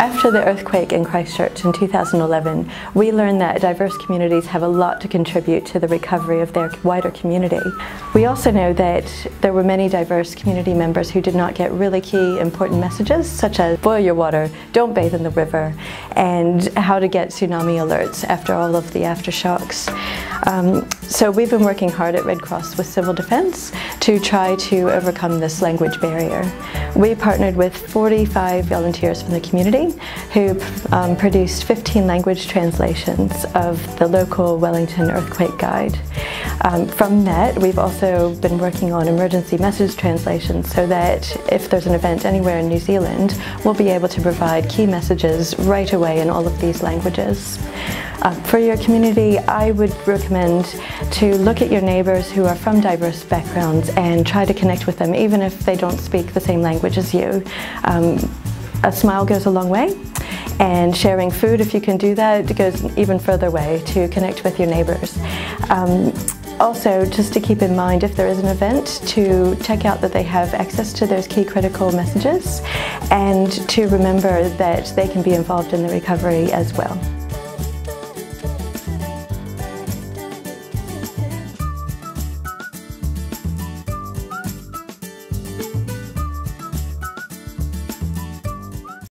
After the earthquake in Christchurch in 2011, we learned that diverse communities have a lot to contribute to the recovery of their wider community. We also know that there were many diverse community members who did not get really key important messages such as boil your water, don't bathe in the river, and how to get tsunami alerts after all of the aftershocks. Um, so we've been working hard at Red Cross with Civil Defence to try to overcome this language barrier. We partnered with 45 volunteers from the community who um, produced 15 language translations of the local Wellington Earthquake Guide. Um, from that, we've also been working on emergency message translations so that if there's an event anywhere in New Zealand, we'll be able to provide key messages right away in all of these languages. Uh, for your community, I would recommend to look at your neighbours who are from diverse backgrounds and try to connect with them even if they don't speak the same language as you. Um, a smile goes a long way and sharing food if you can do that goes even further way to connect with your neighbours. Um, also, just to keep in mind if there is an event, to check out that they have access to those key critical messages and to remember that they can be involved in the recovery as well.